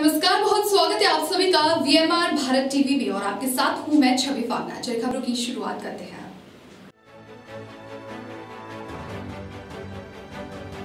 नमस्कार, बहुत स्वागत है आप सभी का वीएमआर भारत टीवी में और आपके साथ हूँ मैं छवि फागना। चलिए खबरों की शुरुआत करते हैं।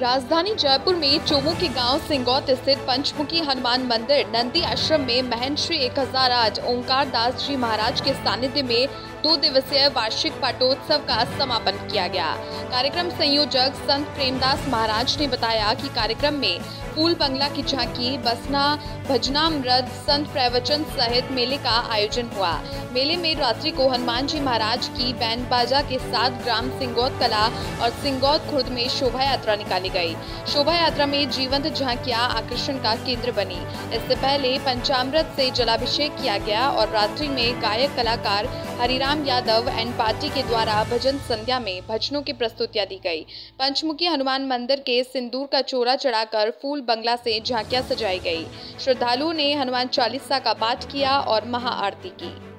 राजधानी जयपुर में चोमू के गाँव सिंगौत स्थित पंचमुखी हनुमान मंदिर नंदी आश्रम में महंत श्री एक हज़ार आठ ओंकार दास जी महाराज के सानिध्य में दो दिवसीय वार्षिक पाटोत्सव का समापन किया गया। कार्यक्रम संयोजक संत प्रेमदास महाराज ने बताया कि कार्यक्रम में फूल बंगला की झांकी, बसना, भजनामृत, संत प्रवचन सहित मेले का आयोजन हुआ। मेले में रात्रि को हनुमान जी महाराज की बैंड बाजा के साथ ग्राम सिंगौत कला और सिंगौत खुर्द में शोभा यात्रा निकाली गई। शोभा यात्रा में जीवंत झांकियाँ आकर्षण का केंद्र बनी। इससे पहले पंचामृत से जलाभिषेक किया गया और रात्रि में गायक कलाकार हरिराम यादव एंड पार्टी के द्वारा भजन संध्या में भजनों की प्रस्तुतियाँ दी गई। पंचमुखी हनुमान मंदिर के सिंदूर का चोरा चढ़ाकर फूल बंगला से झांकियाँ सजाई गई। श्रद्धालुओं ने हनुमान चालीसा का पाठ किया और महाआरती की।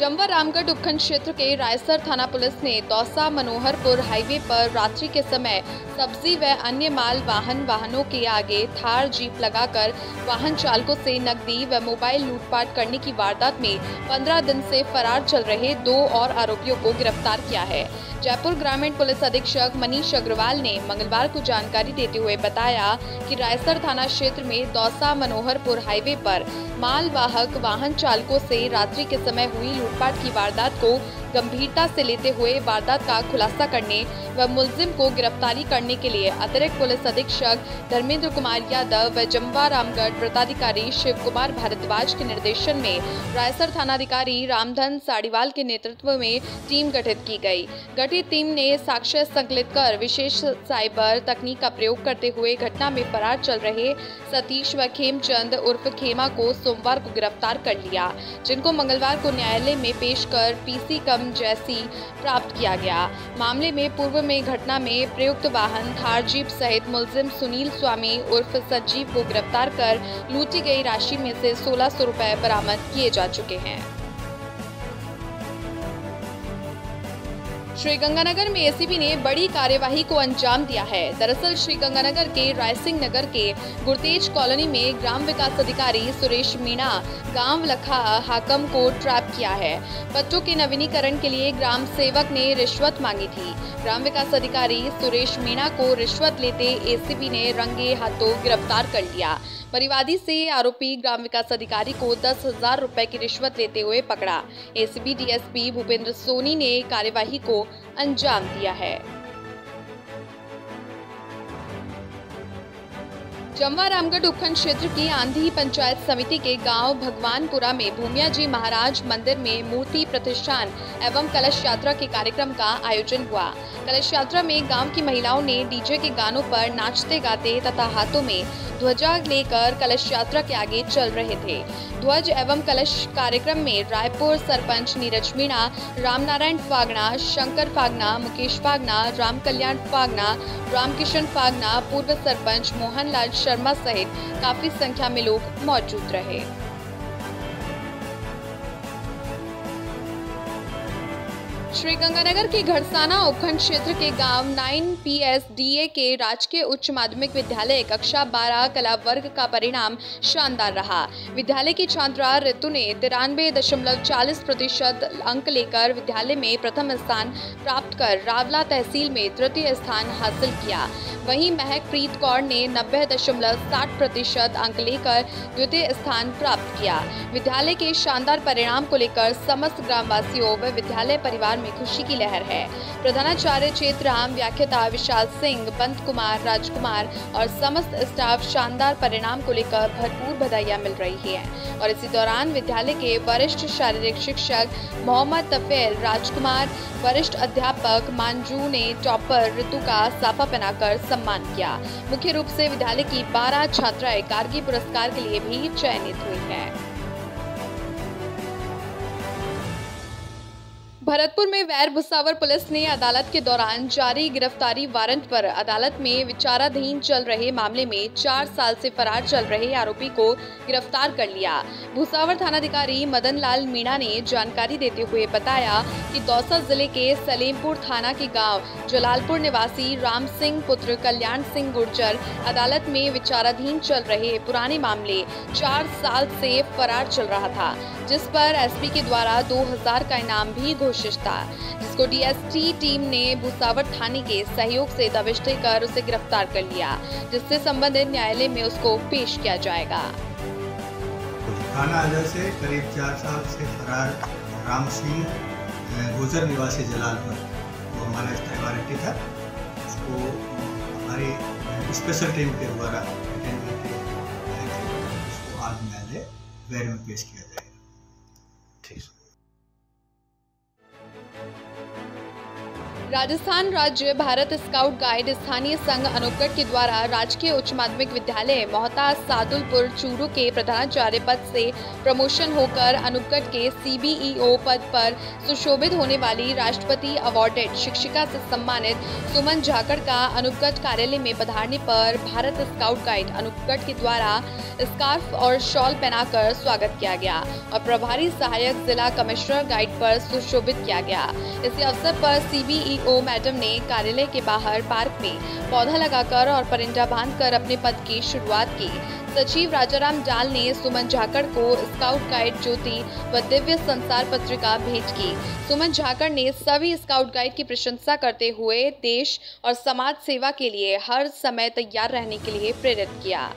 जम्वा रामगढ़ उपखंड क्षेत्र के रायसर थाना पुलिस ने दौसा मनोहरपुर हाईवे पर रात्रि के समय सब्ज़ी व अन्य माल वाहन वाहनों के आगे थार जीप लगाकर वाहन चालकों से नकदी व मोबाइल लूटपाट करने की वारदात में 15 दिन से फरार चल रहे दो और आरोपियों को गिरफ़्तार किया है। जयपुर ग्रामीण पुलिस अधीक्षक मनीष अग्रवाल ने मंगलवार को जानकारी देते हुए बताया कि रायसर थाना क्षेत्र में दौसा मनोहरपुर हाईवे पर माल वाहक वाहन चालकों से रात्रि के समय हुई लूटपाट की वारदात को गंभीरता से लेते हुए वारदात का खुलासा करने व मुलजिम को गिरफ्तारी करने के लिए अतिरिक्त पुलिस अधीक्षक धर्मेंद्र कुमार यादव व जम्वा रामगढ़ वृत्ताधिकारी शिव कुमार भारद्वाज के निर्देशन में रायसर थानाधिकारी रामधन साड़ीवाल के नेतृत्व में टीम गठित की गई। गठित टीम ने साक्ष्य संकलित कर विशेष साइबर तकनीक का प्रयोग करते हुए घटना में फरार चल रहे सतीश व खेमचंद उर्फ़ खेमा को सोमवार को गिरफ़्तार कर लिया, जिनको मंगलवार को न्यायालय में पेश कर पीसी कम जैसी प्राप्त किया गया। मामले में पूर्व में घटना में प्रयुक्त वाहन, थार जीप सहित मुलजिम सुनील स्वामी उर्फ़ सजीव को गिरफ़्तार कर लूटी गई राशि में से सोलह सौ बरामद किए जा चुके हैं। श्रीगंगानगर में एसीबी ने बड़ी कार्यवाही को अंजाम दिया है। दरअसल श्रीगंगानगर के रायसिंह नगर के गुरतेज कॉलोनी में ग्राम विकास अधिकारी सुरेश मीणा, गाँव लखा हाकम को ट्रैप किया है। बच्चों के नवीनीकरण के लिए ग्राम सेवक ने रिश्वत मांगी थी। ग्राम विकास अधिकारी सुरेश मीणा को रिश्वत लेते एसीबी ने रंगे हाथों गिरफ़्तार कर लिया। परिवादी से आरोपी ग्राम विकास अधिकारी को दस हज़ार रुपए की रिश्वत लेते हुए पकड़ा। एसीबी डीएसपी भूपेंद्र सोनी ने कार्यवाही को अंजाम दिया है। जमवा रामगढ़ उपखंड क्षेत्र की आंधी पंचायत समिति के गाँव भगवानपुरा में भूमिया जी महाराज मंदिर में मूर्ति प्रतिष्ठान एवं कलश यात्रा के कार्यक्रम का आयोजन हुआ। कलश यात्रा में गाँव की महिलाओं ने डीजे के गानों पर नाचते गाते तथा हाथों में ध्वजा लेकर कलश यात्रा के आगे चल रहे थे। ध्वज एवं कलश कार्यक्रम में रायपुर सरपंच नीरज मीणा, रामनारायण फागना शंकर फागना मुकेश फागना राम कल्याण फागना रामकिशन फागना पूर्व सरपंच मोहनलाल शर्मा सहित काफ़ी संख्या में लोग मौजूद रहे। श्रीगंगानगर के घरसाना उपखंड क्षेत्र के गाँव 9 पीएसडीए के राजकीय उच्च माध्यमिक विद्यालय कक्षा 12 कला वर्ग का परिणाम शानदार रहा। विद्यालय की छात्रा ऋतु ने तिरानवे दशमलव चालीस प्रतिशत अंक लेकर विद्यालय में प्रथम स्थान प्राप्त कर रावला तहसील में तृतीय स्थान हासिल किया। वहीं महक प्रीत कौर ने नब्बे दशमलव साठ प्रतिशत अंक लेकर द्वितीय स्थान प्राप्त किया। विद्यालय के शानदार परिणाम को लेकर समस्त ग्रामवासियों व विद्यालय परिवार में खुशी की लहर है। प्रधानाचार्य क्षेत्र राम व्याख्याता विशाल सिंह, पंत कुमार, राजकुमार और समस्त स्टाफ शानदार परिणाम को लेकर भरपूर बधाइयाँ मिल रही है। और इसी दौरान विद्यालय के वरिष्ठ शारीरिक शिक्षक मोहम्मद तफेल, राजकुमार, वरिष्ठ अध्यापक मांजू ने टॉपर ऋतु का साफा पहनाकर सम्मान किया। मुख्य रूप से विद्यालय की 12 छात्राएँ कारगी पुरस्कार के लिए भी चयनित हुई हैं। भरतपुर में वैर भुसावर पुलिस ने अदालत के दौरान जारी गिरफ्तारी वारंट पर अदालत में विचाराधीन चल रहे मामले में चार साल से फरार चल रहे आरोपी को गिरफ़्तार कर लिया। भुसावर थानाधिकारी मदन लाल मीणा ने जानकारी देते हुए बताया कि दौसा ज़िले के सलेमपुर थाना के गाँव जलालपुर निवासी राम सिंह पुत्र कल्याण सिंह गुर्जर अदालत में विचाराधीन चल रहे पुराने मामले चार साल से फरार चल रहा था, जिस पर एसपी के द्वारा 2000 का इनाम भी घोषित था जिसको डीएसटी टीम ने भूसावर थाने के सहयोग से दबिश कर उसे गिरफ़्तार कर लिया, जिससे संबंधित न्यायालय में उसको पेश किया जाएगा। थाना अजय से करीब चार साल से फरार राम सिंह गुजर निवासी जलालपुर, वो हमारा स्थायी वारंटी था। उसको हमारी स्पेशल टीम के द्वारा उसको आज न्यायालय, वैर में पेश किया जाएगा। राजस्थान राज्य भारत स्काउट गाइड स्थानीय संघ अनुपगढ़ के द्वारा राजकीय उच्च माध्यमिक विद्यालय मोहताज सादुलपुर चूरू के प्रधानाचार्य पद से प्रमोशन होकर अनुपगढ़ के सीबीईओ पद पर सुशोभित होने वाली राष्ट्रपति अवार्डेड शिक्षिका से सम्मानित सुमन झाकड़ का अनुपगढ़ कार्यालय में पधारने पर भारत स्काउट गाइड अनुपगढ़ के द्वारा स्कार्फ और शॉल पहनाकर स्वागत किया गया और प्रभारी सहायक जिला कमिश्नर गाइड पर सुशोभित किया गया। इसी अवसर पर सीबीई सीईओ मैडम ने कार्यालय के बाहर पार्क में पौधा लगाकर और परिंदा बांधकर अपने पद की शुरुआत की। सचिव राजाराम जाल ने सुमन झाकड़ को स्काउट गाइड ज्योति व दिव्य संसार पत्रिका भेंट की। सुमन झाकड़ ने सभी स्काउट गाइड की प्रशंसा करते हुए देश और समाज सेवा के लिए हर समय तैयार रहने के लिए प्रेरित किया।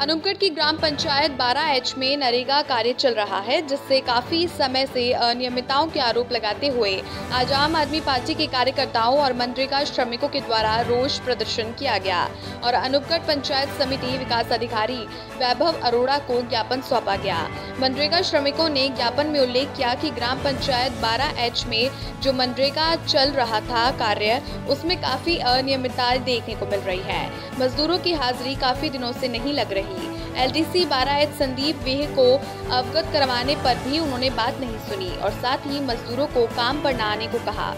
अनूपगढ़ की ग्राम पंचायत 12 एच में नरेगा कार्य चल रहा है, जिससे काफ़ी समय से अनियमितताओं के आरोप लगाते हुए आज आम आदमी पार्टी के कार्यकर्ताओं और मनरेगा श्रमिकों के द्वारा रोष प्रदर्शन किया गया और अनुपगढ़ पंचायत समिति विकास अधिकारी वैभव अरोड़ा को ज्ञापन सौंपा गया। मनरेगा श्रमिकों ने ज्ञापन में उल्लेख किया कि ग्राम पंचायत 12 एच में जो मनरेगा चल रहा था कार्य, उसमें काफ़ी अनियमितताएँ देखने को मिल रही है। मजदूरों की हाजिरी काफ़ी दिनों से नहीं लग रही रही। एलडीसी एच संदीप वेह को अवगत करवाने पर भी उन्होंने बात नहीं सुनी और साथ ही मजदूरों को काम पर न आने को कहा।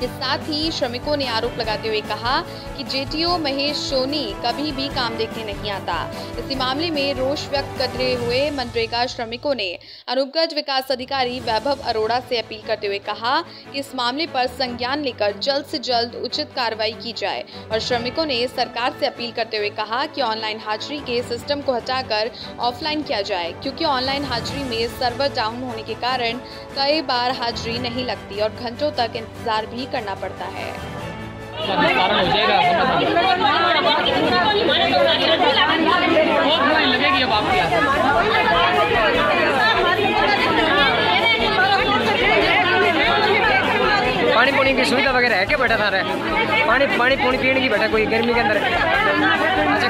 इसके साथ ही श्रमिकों ने आरोप लगाते हुए कहा कि जेटीओ महेश सोनी कभी भी काम देखने नहीं आता। इसी मामले में रोष व्यक्त करते हुए मनरेगा श्रमिकों ने अनूपगढ़ विकास अधिकारी वैभव अरोड़ा से अपील करते हुए कहा कि इस मामले पर संज्ञान लेकर जल्द से जल्द उचित कार्रवाई की जाए और श्रमिकों ने सरकार से अपील करते हुए कहा कि ऑनलाइन हाजिरी के सिस्टम को हटाकर ऑफलाइन किया जाए, क्योंकि ऑनलाइन हाजिरी में सर्वर डाउन होने के कारण कई बार हाजिरी नहीं लगती और घंटों तक इंतज़ार भी करना पड़ता है। पानी पुनी की सुविधा वगैरह है क्या बेटा सारा? पानी पानी पुनी पीने की बेटा कोई गर्मी के अंदर? अच्छा।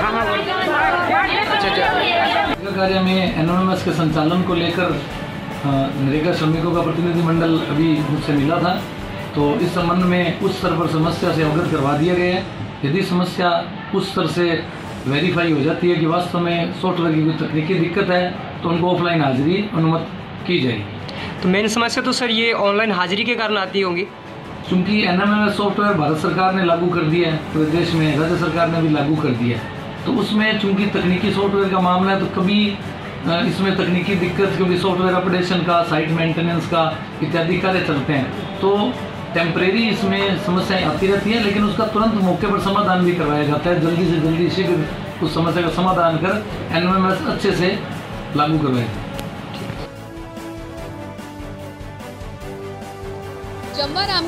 हाँ हाँ अच्छा अच्छा। कार्य में एनओएमएस के संचालन को लेकर नरेगा श्रमिकों का प्रतिनिधिमंडल अभी मुझसे मिला था। तो इस संबंध में उस स्तर पर समस्या से अवगत करवा दिया गया है। यदि समस्या उस स्तर से वेरीफाई हो जाती है कि वास्तव में सॉफ्टवेयर की कोई तकनीकी दिक्कत है तो उनको ऑफलाइन हाजिरी अनुमत की जाएगी। तो मेन समस्या तो सर ये ऑनलाइन हाजिरी के कारण आती होंगी। चूँकि एन सॉफ्टवेयर भारत सरकार ने लागू कर दिया है प्रदेश में राज्य सरकार ने भी लागू कर दिया है। तो उसमें चूँकि तकनीकी सॉफ्टवेयर का मामला है तो कभी इसमें तकनीकी दिक्कत, क्योंकि सॉफ्टवेयर अपडेशन का साइट मेंटेनेंस का इत्यादि कार्य चलते हैं। तो टेम्परेरी इसमें समस्याएँ आती रहती हैं, लेकिन उसका तुरंत मौके पर समाधान भी करवाया जाता है। जल्दी से जल्दी शीघ्र उस समस्या का समाधान कर एन अच्छे से लागू करवाए जम्वा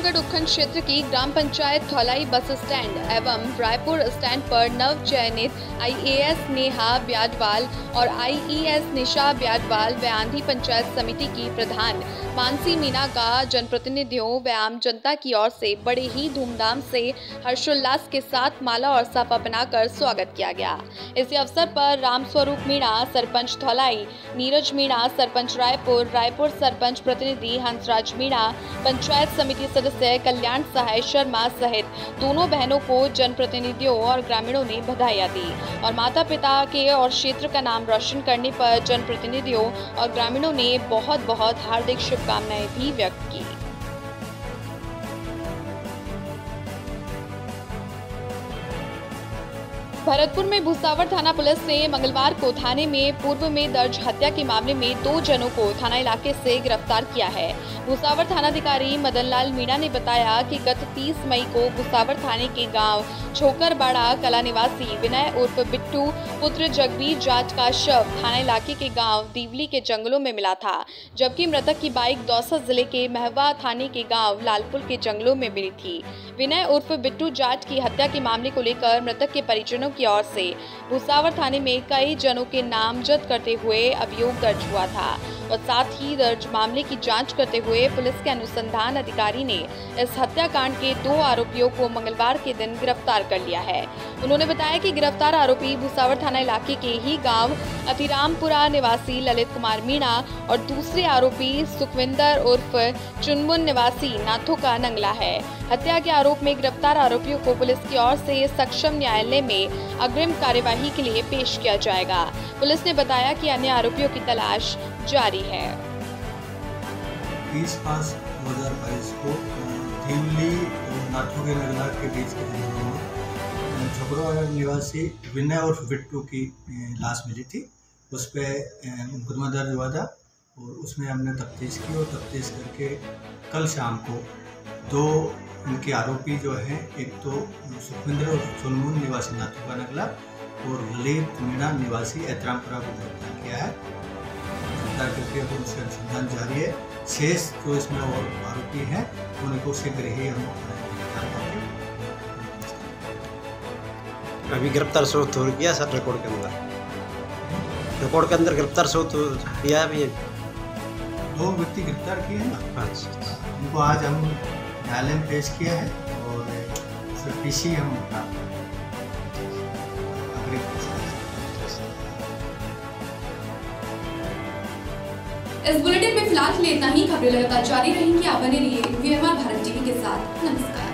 रामगढ़ उपखंड क्षेत्र की ग्राम पंचायत थौलाई बस स्टैंड एवं रायपुर स्टैंड पर नव चयनित आईएएस नेहा ब्याडवाल और आईईएस निशा ब्याडवाल व आंधी पंचायत समिति की प्रधान मानसी मीना का जनप्रतिनिधियों व आम जनता की ओर से बड़े ही धूमधाम से हर्षोल्लास के साथ माला और साफा बनाकर स्वागत किया गया। इसी अवसर पर रामस्वरूप मीणा, सरपंच धौलाई, नीरज मीणा, सरपंच रायपुर रायपुर सरपंच प्रतिनिधि हंसराज मीणा, पंचायत समिति सदस्य कल्याण सहाय शर्मा सहित दोनों बहनों को जनप्रतिनिधियों और ग्रामीणों ने बधाइयाँ दी। और माता पिता के और क्षेत्र का नाम रोशन करने पर जनप्रतिनिधियों और ग्रामीणों ने बहुत बहुत हार्दिक शुभकामनाएँ भी व्यक्त की। भरतपुर में भूसावर थाना पुलिस ने मंगलवार को थाने में पूर्व में दर्ज हत्या के मामले में दो जनों को थाना इलाके से गिरफ़्तार किया है। भूसावर थानाधिकारी मदनलाल मीणा ने बताया कि गत 30 मई को भूसावर थाने के गाँव छोकरबाड़ा कला निवासी विनय उर्फ़ बिट्टू, पुत्र जगबीर जाट का शव थाना इलाके के गाँव दीवली के जंगलों में मिला था, जबकि मृतक की बाइक दौसा ज़िले के महवा थाने के गाँव लालपुर के जंगलों में मिली थी। विनय उर्फ़ बिट्टू जाट की हत्या के मामले को लेकर मृतक के परिजनों की ओर से। भूसावर थाने में कई जनों के नामजद करते हुए अभियोग दर्ज हुआ था और साथ ही दर्ज मामले की जाँच करते हुए पुलिस के अनुसंधान अधिकारी ने इस हत्याकांड के दो आरोपियों को मंगलवार के दिन गिरफ़्तार कर लिया है। उन्होंने बताया कि गिरफ़्तार आरोपी भूसावर थाना इलाके के ही गाँव अतिरामपुरा निवासी ललित कुमार मीणा और दूसरे आरोपी सुखविंदर उर्फ़ चुनमुन निवासी नाथो का नंगला है। हत्या के आरोप में गिरफ़्तार आरोपियों को पुलिस की ओर से सक्षम न्यायालय में अग्रिम कार्यवाही के लिए पेश किया जाएगा। पुलिस ने बताया कि अन्य आरोपियों की तलाश जारी है। पाँच दो हज़ार बाईस को दिल्ली के के बीच के छपरा निवासी विनय और बिट्टू की लाश मिली थी। उस पर मुकदमा दर्ज हुआ था और उसमें हमने तफ्तीश की और तफ्तीश करके कल शाम को दो इनके आरोपी जो हैं एक तो सुखविंदर और चुनमुन निवासी नाथू का नगला और ललित मीणा निवासी एतरामपुरा को गिरफ़्तार किया है। गिरफ़्तार करके अब उनसे अनुसंधान जारी है। शेष जो इसमें और आरोपी हैं उनको शीघ्र ही हम गिरफ़्तार अभी गिरफ़्तार शो तो किया सर रिकॉर्ड के अंदर? रिकॉर्ड के अंदर गिरफ़्तार शो तो किया है अभी? दो व्यक्ति गिरफ़्तार किए हैं ना? अच्छा। उनको आज हम न्यायालय में पेश किया है और पीसी हम इस बुलेटिन में फ़िलहाल के लिए इतना ही। खबरें लगातार जारी रहेंगी आप बने रहिए वीएमआर भारत टीवी के साथ। नमस्कार।